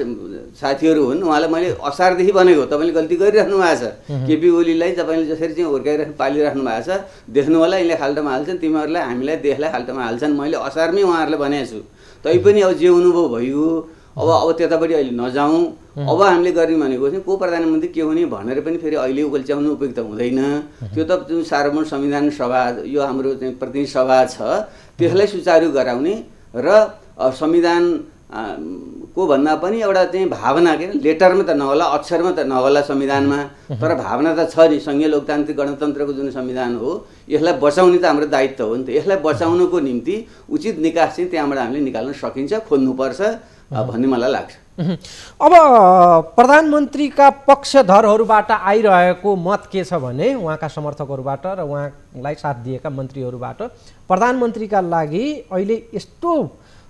साथीहरू हुन् उहाँलाई मैले असारदेखि भनेको तपाईँले गल्ती गरिराख्नु भएको छ। केपी ओलीलाई तपाईँले जसरी चाहिँ हुर्काइराख्नु पालिराख्नु भएको छ देख्नु होला यिनले खाल्टोमा हाल्छन् तिमीहरूलाई हामीलाई देशलाई खाल्टोमा हाल्छन् मैले असारमै उहाँहरूलाई भनेको छु। तैपनि अब जे हुनुभयो भइगयो अब अब त्यतापट्टि अहिले नजाउँ। अब हामीले गर्ने भनेको चाहिँ को प्रधानमन्त्री के हुने भनेर पनि फेरि अहिले उकल्च्याउनु उपयुक्त हुँदैन। त्यो त जुन सार्वभौम संविधान सभा यो हाम्रो चाहिँ प्रतिनिधि सभा छ त्यसलाई सुचारू गराउने र संविधान को भन्दा पनि एउटा चाहिँ भावना के लेटरमा त नहोला अक्षरमा त नहोला संविधानमा। तर भावना त छ नि सङ्घीय लोकतान्त्रिक गणतन्त्रको जुन संविधान हो यसलाई बचाउने त हाम्रो दायित्व हो नि त। यसलाई बचाउनुको निम्ति उचित निकास चाहिँ त्यहाँबाट हामीले निकाल्न सकिन्छ खोज्नुपर्छ। भन्ने मलाई लाग्छ। अब प्रधानमन्त्रीका पक्षधरहरूबाट आइरहेको मत के छ भने उहाँका समर्थकहरूबाट र उहाँलाई साथ दिएका मन्त्रीहरूबाट प्रधानमन्त्रीका लागि अहिले यस्तो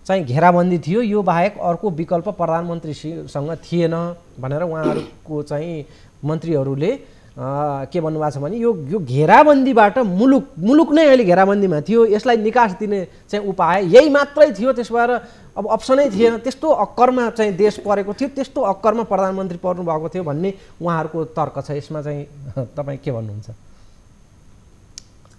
चाहिँ घेराबन्दी थियो यो बाहेक अर्को विकल्प प्रधानमन्त्रीसँग थिएन भनेर उहाँहरूको चाहिँ मन्त्रीहरूले के भन्नुभएको छ भने यो यो घेराबन्दीबाट मुलुक मुलुक नै अहिले घेराबन्दीमा थियो। यसलाई निकास दिने चाहिँ उपाय यही मात्रै थियो त्यसो भएर अब अप्सनै थिएन। त्यस्तो अक्करमा चाहिँ देश परेको थियो। त्यस्तो अक्करमा प्रधानमन्त्री पर्नु भएको थियो भन्ने उहाँहरूको तर्क छ। यसमा चाहिँ तपाईँ के भन्नुहुन्छ?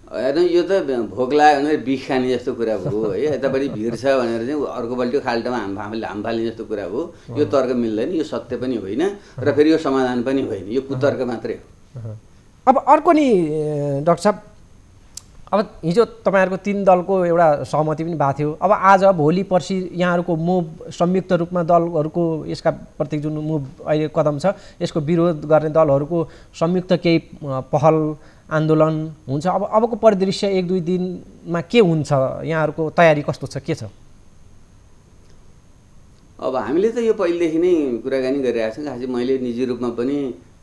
हेर्नु यो त भोक लाग्यो भने बिख खाने जस्तो कुरा भयो। है यतापट्टि भिड छ भनेर चाहिँ अर्को पल्टि खाल्टोमा हाम हाम हाम फाल्ने जस्तो कुरा हो यो तर्क मिल्दैन यो सत्य पनि होइन र फेरि यो समाधान पनि होइन। यो कुतर्क मात्रै हो। अब अर्को नि डाक्टर साहब अब हिजो तपाईँहरूको तिन दलको एउटा सहमति पनि भएको थियो। अब आज भोलि पर्सि यहाँहरूको मुभ संयुक्त रूपमा दलहरूको यसका प्रति जुन मुभ अहिले कदम छ यसको विरोध गर्ने दलहरूको संयुक्त केही पहल आन्दोलन हुन्छ? अब अबको परिदृश्य एक दुई दिनमा के हुन्छ? यहाँहरूको तयारी कस्तो छ? के छ? अब हामीले त यो पहिलेदेखि नै कुराकानी गरिरहेको छौँ। खासै मैले निजी रूपमा पनि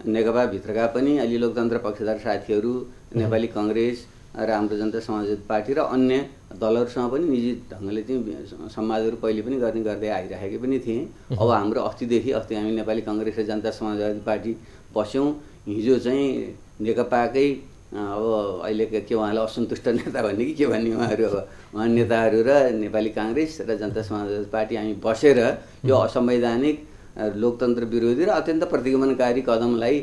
नेकपाभित्रका पनि अलि लोकतन्त्र पक्षधर साथीहरू नेपाली कङ्ग्रेस र हाम्रो जनता समाजवादी पार्टी र अन्य दलहरूसँग पनि निजी ढङ्गले चाहिँ समाजहरू पहिले पनि गर्ने गर्दै आइरहेको पनि थिएँ। अब हाम्रो अस्तिदेखि अस्ति हामी नेपाली कङ्ग्रेस र जनता समाजवादी पार्टी बस्यौँ। हिजो चाहिँ नेकपाकै अब अहिले के उहाँलाई असन्तुष्ट नेता भन्ने कि के भन्ने उहाँहरू अब उहाँ नेताहरू र नेपाली काङ्ग्रेस र जनता समाजवादी पार्टी हामी बसेर यो असंवैधानिक लोकतन्त्र विरोधी र अत्यन्त प्रतिगमनकारी कदमलाई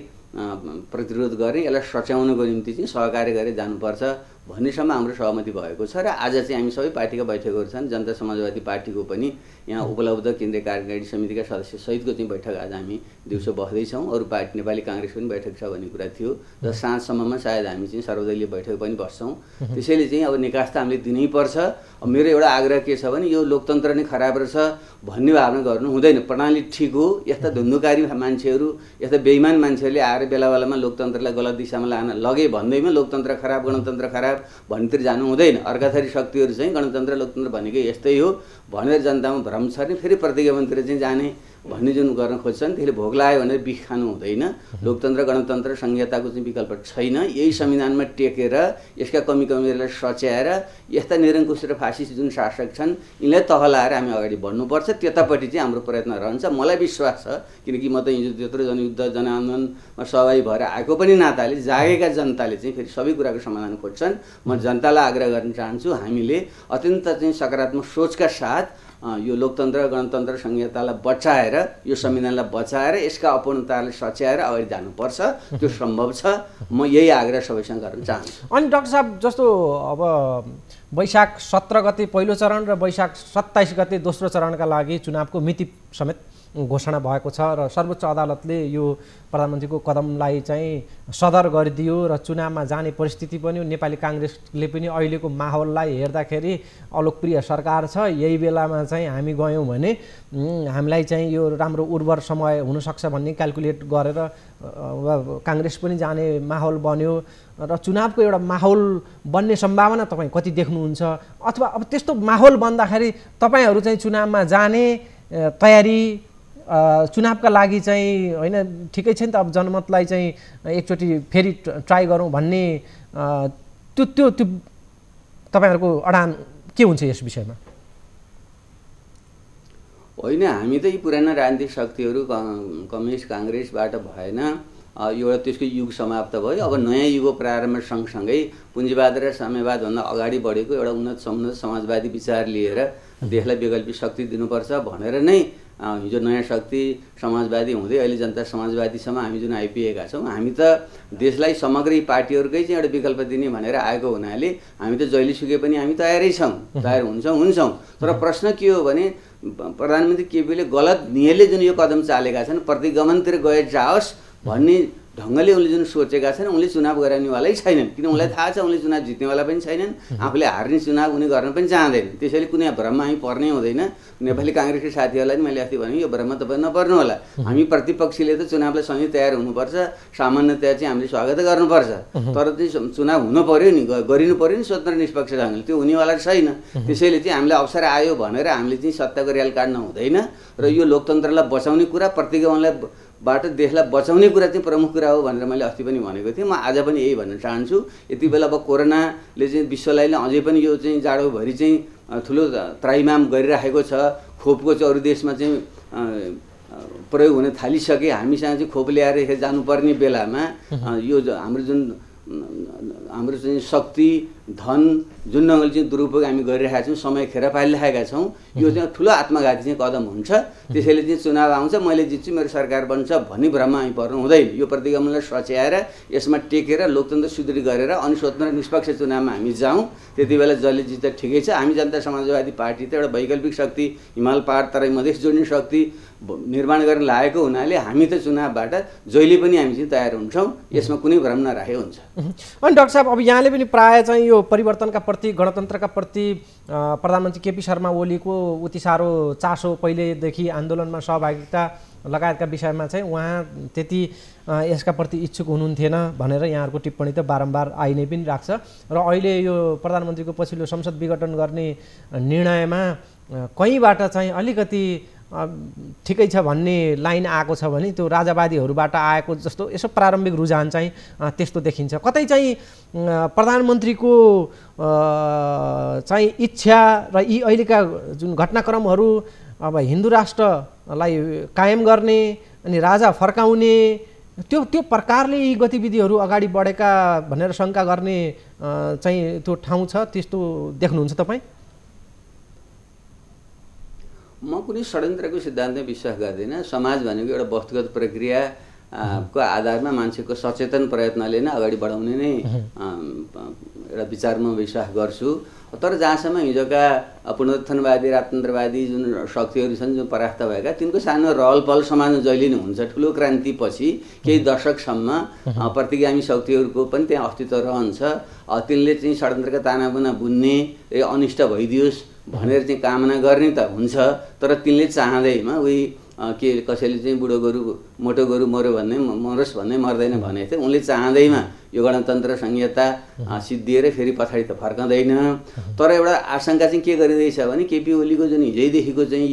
प्रतिरोध गरेर यसलाई सच्याउनको निम्ति चाहिँ सहकार्य गरेर जानुपर्छ। भन्नेसम्म हाम्रो सहमति भएको छ र आज चाहिँ हामी सबै पार्टीका बैठकहरू छन् जनता समाजवादी पार्टीको पनि यहाँ उपलब्ध केन्द्रीय कार्यकारिणी समितिका सदस्य सहितको चाहिँ बैठक आज हामी दिउँसो बस्दैछौँ। अरू पार्टी नेपाली काङ्ग्रेस पनि बैठक छ भन्ने कुरा थियो र साँझसम्ममा सायद हामी चाहिँ सर्वदलीय बैठक पनि बस्छौँ। त्यसैले चाहिँ अब निकास त हामीले दिनै पर्छ अब मेरो एउटा आग्रह के छ भने यो लोकतन्त्र नै खराब रहेछ भन्ने भावना गर्नु हुँदैन। प्रणाली ठिक हो यस्ता धुन्धुकारी मान्छेहरू यस्ता बेइमान मान्छेहरूले आएर बेला बेलामा लोकतन्त्रलाई गलत दिशामा लान लगे भन्दैमा लोकतन्त्र खराब गणतन्त्र खराब। भन्नेतिर जानु हुँदैन। अर्काथरी शक्तिहरू चाहिँ गणतन्त्र लोकतन्त्र भनेकै यस्तै हो। भनेर जनतामा भ्रम छ भने फेरि प्रतिगमनतिर चाहिँ जाने। भन्ने जुन गर्न खोज्छन् त्यसले भोग लाग्यो भनेर बिख खानु हुँदैन। लोकतन्त्र गणतन्त्र संहिताको चाहिँ विकल्प छैन। यही संविधानमा टेकेर यसका कमी कमीहरूलाई सच्याएर यस्ता निरङ्कुश र फासिस्ट जुन शासक छन् यिनलाई तह लाएर हामी अगाडि बढ्नुपर्छ। त्यतापट्टि चाहिँ हाम्रो प्रयत्न रहन्छ। मलाई विश्वास छ किनकि म त हिजो त्यत्रो जनयुद्ध जनआन्दोलनमा सहभागी भएर आएको पनि नाताले जागेका जनताले चाहिँ फेरि सबै कुराको समाधान खोज्छन्। म जनतालाई आग्रह गर्न चाहन्छु हामीले अत्यन्त चाहिँ सकारात्मक सोचका साथ यो लोकतन्त्र गणतन्त्र संहितालाई बचाएर यो संविधानलाई बचाएर यसका अपूर्णतालाई सच्याएर अगाडि जानुपर्छ। त्यो सम्भव छ। म यही आग्रह सबैसँग गर्न चाहन्छु। अनि डाक्टर साहब जस्तो अब वैशाख सत्र गते पहिलो चरण र वैशाख सत्ताइस गते दोस्रो चरणका लागि चुनावको मिति समेत घोषणा भएको छ र सर्वोच्च अदालतले यो प्रधानमन्त्रीको कदमलाई चाहिँ सदर गरिदियो र चुनावमा जाने परिस्थिति पनि नेपाली काङ्ग्रेसले पनि अहिलेको माहौललाई हेर्दाखेरि अलोकप्रिय सरकार छ। यही बेलामा चाहिँ हामी गयौँ भने हामीलाई चाहिँ यो राम्रो उर्वर समय हुनसक्छ भन्ने क्यालकुलेट गरेर काङ्ग्रेस पनि जाने माहौल बन्यो। र चुनावको एउटा माहौल बन्ने सम्भावना तपाईँ कति देख्नुहुन्छ? अथवा अब त्यस्तो माहौल बन्दाखेरि तपाईँहरू चाहिँ चुनावमा जाने तयारी चुनावका लागि चाहिँ होइन ठिकै छ नि त अब जनमतलाई चाहिँ एकचोटि फेरि ट्र- ट्राई गरौँ भन्ने त्यो त्यो त्यो तपाईँहरूको अडान के हुन्छ यस विषयमा? होइन हामी त यी पुराना राजनीतिक शक्तिहरू कम्युनिस्ट काङ्ग्रेसबाट भएन। एउटा त्यसको युग समाप्त भयो। अब नयाँ युगको प्रारम्भ सँगसँगै पुँजीवाद र साम्यवादभन्दा अगाडि बढेको एउटा उन्नत समुन्नत समाजवादी विचार लिएर देशलाई वैकल्पिक शक्ति दिनुपर्छ भनेर नै हिजो नयाँ शक्ति समाजवादी हुँदै अहिले जनता समाजवादीसम्म हामी जुन आइपुगेका छौँ हामी त देशलाई समग्र पार्टीहरूकै चाहिँ एउटा विकल्प दिने भनेर आएको हुनाले हामी त जहिले सुके पनि हामी तयारै छौँ तयार हुन्छौँ हुन्छौँ। तर प्रश्न के हो भने प्रधानमन्त्री केपीले गलत नियतले जुन यो कदम चालेका छन् प्रतिगमनतिर गए जाओस् भन्ने ढङ्गले उनले जुन सोचेका छन् उनले चुनाव गराउनेवालै छैनन्। किन उनलाई थाहा छ उनले चुनाव जित्नेवाला पनि छैनन्। आफूले हार्ने चुनाव उनी गर्न पनि चाहँदैनन्। त्यसैले कुनै भ्रममा हामी पर्नै हुँदैन। नेपाली काङ्ग्रेसका साथीहरूलाई पनि मैले अस्ति भने यो भ्रममा तपाईँ नपर्नु होला। हामी प्रतिपक्षीले त चुनावलाई सँगै तयार हुनुपर्छ। सामान्यतया चाहिँ हामीले स्वागत गर्नुपर्छ। तर चाहिँ चुनाव हुनु पऱ्यो नि गरिनु पऱ्यो नि स्वतन्त्र निष्पक्ष ढङ्गले। त्यो हुनेवाला छैन। त्यसैले चाहिँ हामीलाई अवसर आयो भनेर हामीले चाहिँ सत्ताको र्याल काट्न हुँदैन। र यो लोकतन्त्रलाई बचाउने कुरा प्रतिगमनलाई बाट देशलाई बचाउने कुरा चाहिँ प्रमुख कुरा हो भनेर मैले अस्ति पनि भनेको थिएँ। म आज पनि यही भन्न चाहन्छु। यति बेला अब कोरोनाले चाहिँ विश्वलाई नै अझै पनि यो चाहिँ जाडोभरि चाहिँ ठुलो त्राइमाम गरिराखेको छ। खोपको चाहिँ अरू देशमा चाहिँ प्रयोग हुन थालिसके। हामीसँग चाहिँ खोप ल्याएर जानुपर्ने बेलामा यो हाम्रो जुन हाम्रो चाहिँ शक्ति धन जुन ढङ्गले चाहिँ दुरुपयोग हामी गरिरहेका छौँ समय खेर पालिरहेका छौँ यो चाहिँ ठुलो आत्मघाती चाहिँ कदम हुन्छ। त्यसैले चाहिँ चुनाव आउँछ मैले जित्छु मेरो सरकार बन्छ भन्ने भ्रममा हामी पर्नु हुँदैन। यो प्रतिगमनलाई सच्याएर यसमा टेकेर लोकतन्त्र सुदृढ गरेर अनि स्वतन्त्र निष्पक्ष चुनावमा हामी जाउँ। त्यति बेला जसले जित्दा ठिकै छ। हामी जनता समाजवादी पार्टी त एउटा वैकल्पिक शक्ति हिमाल पहाड तराई मधेस जोड्ने शक्ति निर्माण गर्न लागेको हुनाले हामी त चुनावबाट जहिले पनि हामी चाहिँ तयार हुन्छौँ यसमा कुनै भ्रम नराखे हुन्छ। अनि डाक्टर साहब अब यहाँले पनि प्राय चाहिँ यो परिवर्तनका प्रति गणतन्त्रका प्रति प्रधानमन्त्री केपी शर्मा ओलीको उति साह्रो चासो पहिलेदेखि आन्दोलनमा सहभागिता लगायतका विषयमा चाहिँ उहाँ त्यति यसका प्रति इच्छुक हुनुहुन्थेन भनेर यहाँहरूको टिप्पणी त बारम्बार आइ नै पनि राख्छ र अहिले यो प्रधानमन्त्रीको पछिल्लो संसद विघटन गर्ने निर्णयमा कहीँबाट चाहिँ अलिकति ठिकै छ भन्ने लाइन आएको छ भने त्यो राजावादीहरूबाट आएको जस्तो यसो प्रारम्भिक रुझान चाहिँ त्यस्तो देखिन्छ। कतै चाहिँ प्रधानमन्त्रीको चाहिँ इच्छा र यी अहिलेका जुन घटनाक्रमहरू अब हिन्दू राष्ट्रलाई कायम गर्ने अनि राजा फर्काउने त्यो त्यो प्रकारले यी गतिविधिहरू अगाडि बढेका भनेर शङ्का गर्ने चाहिँ त्यो ठाउँ छ त्यस्तो देख्नुहुन्छ तपाईँ? म कुनै षड्यन्त्रको सिद्धान्तमा विश्वास गर्दिनँ। समाज भनेको एउटा वस्तुगत प्रक्रिया को आधारमा मान्छेको सचेतन प्रयत्नले नै अगाडि बढाउने नै एउटा विचारमा विश्वास गर्छु। तर जहाँसम्म हिजोका पुनरुत्थानवादी राजतन्त्रवादी जुन शक्तिहरू छन् जुन परास्त भएका तिनको सानो रहल पहल समाजमा जहिले नै हुन्छ। ठुलो क्रान्तिपछि केही दशकसम्म प्रतिगामी शक्तिहरूको पनि त्यहाँ अस्तित्व रहन्छ। तिनले चाहिँ षड्यन्त्रका तानाबुना बुन्ने अनिष्ट भइदियोस्। भनेर चाहिँ कामना गर्ने त हुन्छ तर तिनले चाहँदैमा उही के कसैले चाहिँ बुढो गोरु मोटो गोरु मऱ्यो भन्ने मरोस् भन्ने मर्दैन भनेको थियो। उनले चाहँदैमा यो गणतन्त्र संहिता सिद्धिएर फेरि पछाडि त फर्कँदैन। तर एउटा आशंका चाहिँ के गरिँदैछ भने केपी ओलीको जुन हिजैदेखिको चाहिँ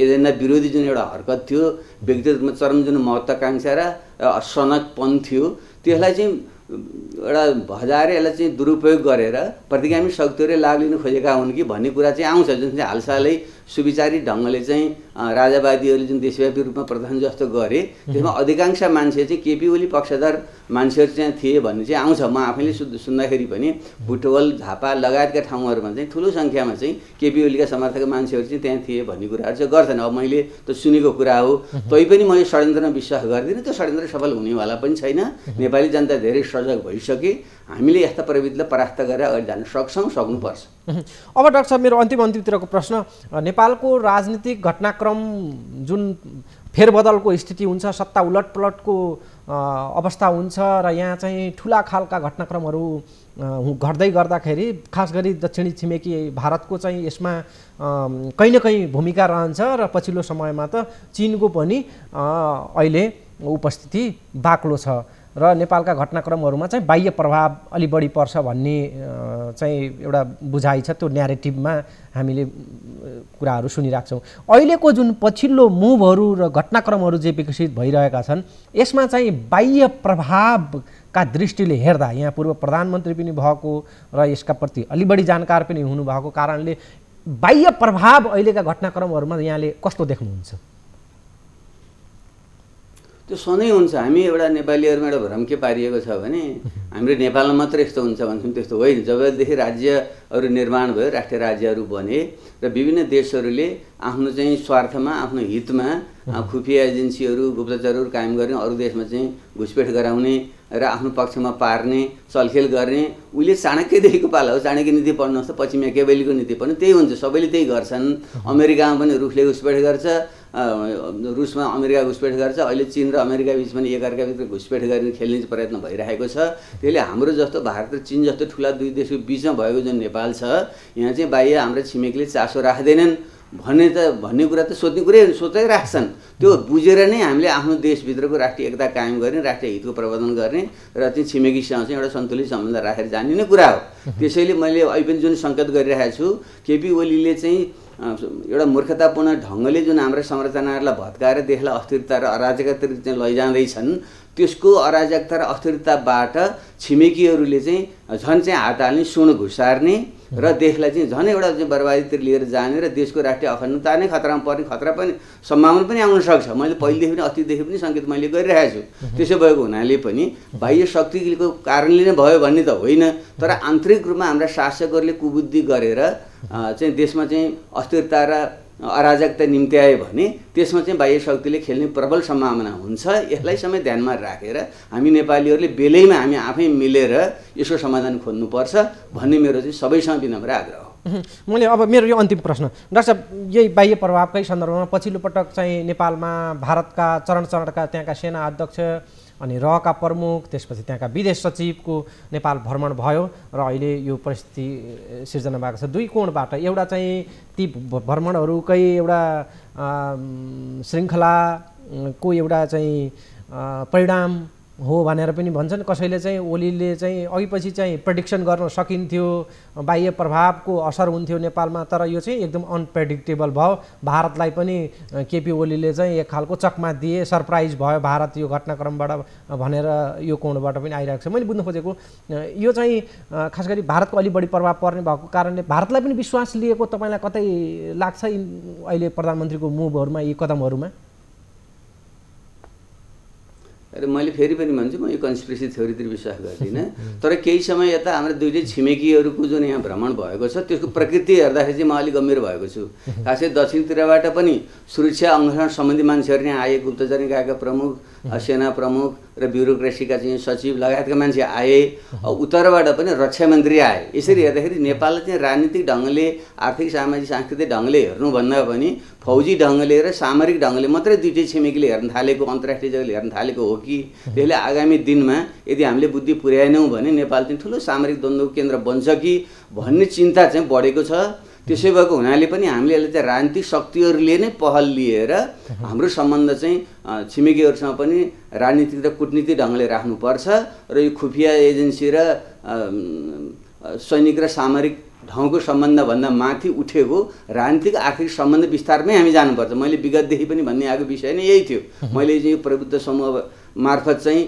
एजेन्डा विरोधी जुन एउटा हरकत थियो व्यक्तिगत चरम जुन महत्त्वाकाङ्क्षा र अ, सनकपन थियो त्यसलाई चाहिँ एउटा भजाएर यसलाई चाहिँ दुरुपयोग गरेर प्रतिगामी शक्तिहरूले लाभ लिनु खोजेका हुन् कि भन्ने कुरा चाहिँ आउँछ जुन चाहिँ हालसालै सुविचारी ढङ्गले चाहिँ राजावादीहरूले जुन देशव्यापी रूपमा प्रदर्शन जस्तो गरे त्यसमा अधिकांश मान्छे चाहिँ केपी ओली पक्षधर मान्छेहरू चाहिँ थिए भन्ने चाहिँ आउँछ। म आफैले सुन् सुन्दाखेरि पनि बुटवल झापा लगायतका ठाउँहरूमा चाहिँ ठुलो सङ्ख्यामा चाहिँ केपी ओलीका समर्थक मान्छेहरू चाहिँ त्यहाँ थिए भन्ने कुराहरू चाहिँ गर्छन्। अब मैले त सुनेको कुरा हो। तैपनि म यो षड्यन्त्रमा विश्वास गर्दिनँ। त्यो षड्यन्त्र सफल हुनेवाला पनि छैन। नेपाली जनता धेरै सजग भइसके। हामीले यस्ता प्रविधिलाई परास्त गरेर अगाडि जान सक्छौँ सक्नुपर्छ। अब डाक्टर साहब मेरो अन्तिम अन्तिमतिरको प्रश्न नेपालको राजनीतिक घटनाक्रम जुन फेरबदलको स्थिति हुन्छ सत्ता उलटपलटको अवस्था हुन्छ र यहाँ चाहिँ ठुला खालका घटनाक्रमहरू घट्दै गर्दाखेरि खास गरी दक्षिणी छिमेकी भारतको चाहिँ यसमा कहीँ न कहीँ भूमिका रहन्छ र पछिल्लो समयमा त चिनको पनि अहिले उपस्थिति बाक्लो छ र नेपालका घटनाक्रमहरूमा चाहिँ बाह्य प्रभाव अलि बढी पर्छ भन्ने चाहिँ एउटा बुझाइ छ त्यो न्यारेटिभमा हामीले कुराहरू सुनिरहेको छौँ अहिलेको जुन पछिल्लो मुभहरू र घटनाक्रमहरू जे विकसित भइरहेका छन् यसमा चाहिँ बाह्य प्रभावका दृष्टिले हेर्दा यहाँ पूर्व प्रधानमन्त्री पनि भएको र यसका प्रति अलि बढी जानकार पनि हुनुभएको कारणले बाह्य प्रभाव अहिलेका घटनाक्रमहरूमा यहाँले कस्तो देख्नुहुन्छ? त्यो सधैँ हुन्छ। हामी एउटा नेपालीहरूमा एउटा भ्रम के पारिएको छ भने हाम्रो नेपालमा मात्र यस्तो हुन्छ भन्छौँ त्यस्तो होइन। जबदेखि राज्यहरू निर्माण भयो राष्ट्रिय राज्यहरू बने र विभिन्न देशहरूले आफ्नो चाहिँ स्वार्थमा आफ्नो हितमा खुफिया एजेन्सीहरू गुप्तचरहरू कायम गर्ने अरू देशमा चाहिँ घुसपेठ गराउने र आफ्नो पक्षमा पार्ने चलखेल गर्ने उहिले चाणक्यदेखिको पाला हो चाणक्य नीति पढ्नुहोस् त पछि मेकेबेलीको नीति पढ्नु त्यही हुन्छ सबैले त्यही गर्छन्। अमेरिकामा पनि रुसले घुसपेठ गर्छ रुसमा अमेरिका घुसपेठ गर्छ अहिले चिन र अमेरिका बिच पनि एकअर्काभित्र घुसपेठ गर्ने खेल्ने प्रयत्न भइरहेको छ। त्यसले हाम्रो जस्तो भारत र चिन जस्तो ठुला दुई देशको बिचमा भएको जुन नेपाल छ यहाँ चाहिँ बाह्य हाम्रा छिमेकीले चासो राख्दैनन्। भन्ने त भन्ने कुरा त सोध्ने कुरै सोचै राख्छन्। त्यो बुझेर नै हामीले आफ्नो देशभित्रको राष्ट्रिय एकता कायम गर्ने राष्ट्रिय हितको प्रवर्धन गर्ने र चाहिँ छिमेकीसँग चाहिँ एउटा सन्तुलित सम्बन्ध राखेर जाने नै कुरा हो। त्यसैले मैले अहिले पनि जुन सङ्केत गरिरहेको छु केपी ओलीले चाहिँ एउटा मूर्खतापूर्ण ढङ्गले जुन हाम्रा संरचनाहरूलाई भत्काएर देशलाई अस्थिरता र अराजकतातिर चाहिँ लैजाँदैछन् त्यसको अराजकता र अस्थिरताबाट छिमेकीहरूले चाहिँ झन् चाहिँ हात हाल्ने सुन घुसार्ने र देशलाई चाहिँ झन् एउटा चाहिँ बर्बादीतिर लिएर जाने र देशको राष्ट्रिय अखण्डता नै खतरामा पर्ने खतरा पनि सम्भावना पनि आउन सक्छ। मैले पहिलेदेखि पनि अस्तिदेखि पनि सङ्केत मैले गरिरहेको छु। त्यसो भएको हुनाले पनि बाह्य शक्तिको कारणले नै भयो भन्ने त होइन। तर आन्तरिक रूपमा हाम्रा शासकहरूले कुबुद्धि गरेर चाहिँ देशमा चाहिँ अस्थिरता र अराजकता निम्त्यायो भने त्यसमा चाहिँ बाह्य शक्तिले खेल्ने प्रबल सम्भावना हुन्छ। यसलाई समय ध्यानमा राखेर हामी नेपालीहरूले बेलैमा हामी आफै मिलेर यसको समाधान खोज्नुपर्छ भन्ने मेरो चाहिँ सबैसँग विनम्र आग्रह हो। मैले अब मेरो यो अन्तिम प्रश्न। डाक्टर साहब यही बाह्य प्रभावकै सन्दर्भमा पछिल्लो पटक चाहिँ नेपालमा भारतका चरण चरणका त्यहाँका सेना अध्यक्ष अनि रहका प्रमुख त्यसपछि त्यहाँका विदेश सचिवको नेपाल भ्रमण भयो र अहिले यो परिस्थिति सिर्जना भएको छ दुई कोणबाट। एउटा चाहिँ ती भ्रमणहरूकै एउटा श्रृङ्खलाको एउटा चाहिँ परिणाम हो भनेर पनि भन्छन्। कसैले चाहिँ ओलीले चाहिँ अघिपछि चाहिँ प्रेडिक्सन गर्न सकिन्थ्यो बाह्य प्रभावको असर हुन्थ्यो नेपालमा तर यो चाहिँ एकदम अनप्रेडिक्टेबल भयो। भारतलाई पनि केपी ओलीले चाहिँ एक खालको चकमा दिए सरप्राइज भयो भारत यो घटनाक्रमबाट भनेर यो कोणबाट पनि आइरहेको छ। मैले बुझ्नु खोजेको यो चाहिँ खास गरी भारतको अलिक बढी प्रभाव पर्ने भएको कारणले भारतलाई पनि विश्वास लिएको तपाईँलाई कतै लाग्छ अहिले प्रधानमन्त्रीको मुभहरूमा यी कदमहरूमा? र मैले फेरि पनि भन्छु म यो कन्सपिरेसी थ्योरीतिर विश्वास गर्दिनँ। तर केही समय यता हाम्रो दुइटै छिमेकीहरूको जुन यहाँ भ्रमण भएको छ त्यसको प्रकृति हेर्दाखेरि चाहिँ म अलिक गम्भीर भएको छु। खासै दक्षिणतिरबाट पनि सुरक्षा अङ्गसँग सम्बन्धी मान्छेहरू यहाँ आए गुप्तचर निकायका प्रमुख सेना प्रमुख र ब्युरोक्रेसीका चाहिँ सचिव लगायतका मान्छे आए उत्तरबाट पनि रक्षा मन्त्री आए। यसरी हेर्दाखेरि नेपालले चाहिँ राजनीतिक ढङ्गले आर्थिक सामाजिक सांस्कृतिक ढङ्गले हेर्नुभन्दा पनि फौजी ढङ्गले र सामरिक ढङ्गले मात्रै दुइटै छिमेकीले हेर्न थालेको अन्तर्राष्ट्रिय जगतले हेर्न थालेको हो कि? त्यसले आगामी दिनमा यदि हामीले बुद्धि पुर्याएनौँ भने नेपाल चाहिँ ठुलो सामरिक द्वन्द्वको केन्द्र बन्छ कि? भन्ने चिन्ता चाहिँ बढेको छ। त्यसै भएको हुनाले पनि हामीले यसले चाहिँ राजनीतिक शक्तिहरूले नै पहल लिएर हाम्रो सम्बन्ध चाहिँ छिमेकीहरूसँग पनि राजनीतिक र कुटनीतिक ढङ्गले राख्नुपर्छ र यो खुफिया एजेन्सी र सैनिक र सामरिक ठाउँको सम्बन्धभन्दा माथि उठेको राजनीतिक आर्थिक सम्बन्ध विस्तारमै हामी जानुपर्छ। मैले विगतदेखि पनि भन्ने आएको विषय नै यही थियो। मैले चाहिँ यो प्रबुद्ध समूह मार्फत चाहिँ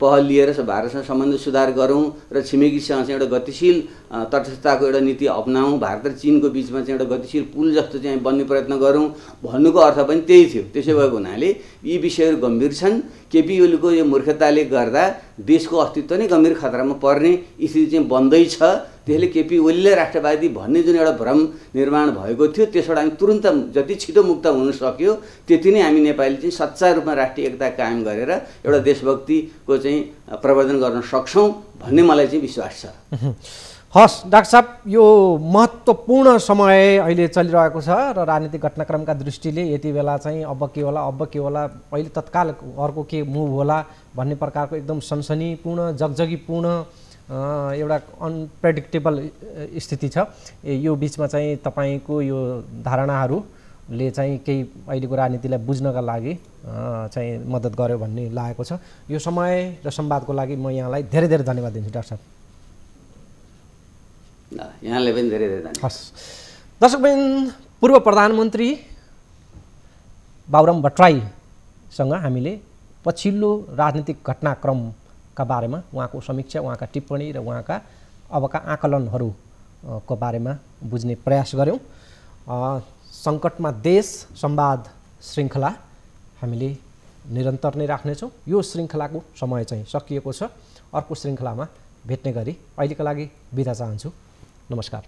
पहल लिएर भारतसँग सम्बन्ध सुधार गरौँ र छिमेकीसँग चाहिँ एउटा गतिशील तटस्थताको एउटा नीति अप्नाउँ। भारत र चिनको बिचमा चाहिँ एउटा गतिशील पुल जस्तो चाहिँ बन्ने प्रयत्न गरौँ। भन्नुको अर्थ पनि त्यही थियो। त्यसै भएको हुनाले यी विषयहरू गम्भीर छन्। केपी ओलीको यो मूर्खताले गर्दा देशको अस्तित्व नै गम्भीर खतरामा पर्ने स्थिति चाहिँ बन्दैछ त्यसले केपी ओलीले राष्ट्रवादी भन्ने जुन एउटा भ्रम निर्माण भएको थियो त्यसबाट हामी तुरन्त जति छिटो मुक्त हुन सक्यो त्यति नै हामी नेपाली चाहिँ सच्चा रूपमा राष्ट्रिय एकता कायम गरेर एउटा देशभक्तिको चाहिँ प्रवर्धन गर्न सक्छौँ भन्ने मलाई चाहिँ विश्वास छ। हस् डाक्टर साहब यो महत्त्वपूर्ण समय अहिले चलिरहेको छ र राजनीतिक घटनाक्रमका दृष्टिले यति बेला चाहिँ अब के होला अब के होला अहिले तत्काल अर्को के मुभ होला भन्ने प्रकारको एकदम सनसनीपूर्ण जगजगीपूर्ण एउटा अनप्रेडिक्टेबल स्थिति छ। यो बिचमा चाहिँ तपाईँको यो धारणाहरूले चाहिँ केही अहिलेको राजनीतिलाई बुझ्नका लागि चाहिँ मद्दत गर्यो भन्ने लागेको छ। यो समय र संवादको लागि म यहाँलाई धेरै धेरै धन्यवाद दिन्छु डाक्टर साहब। ल, यहाँलाई पनि धेरै धेरै धन्यवाद। हस्। दर्शकबिन पूर्व प्रधानमन्त्री बाबुराम भट्टराईसँग हामीले पछिल्लो राजनीतिक घटनाक्रमका बारेमा उहाँको समीक्षा उहाँका टिप्पणी र उहाँका अबका आकलनहरूको बारेमा बुझ्ने प्रयास गऱ्यौँ। सङ्कटमा देश संवाद श्रृङ्खला हामीले निरन्तर नै राख्नेछौँ। यो श्रृङ्खलाको समय चाहिँ सकिएको छ। अर्को श्रृङ्खलामा भेट्ने गरी अहिलेका लागि बिदा चाहन्छु। नमस्कार।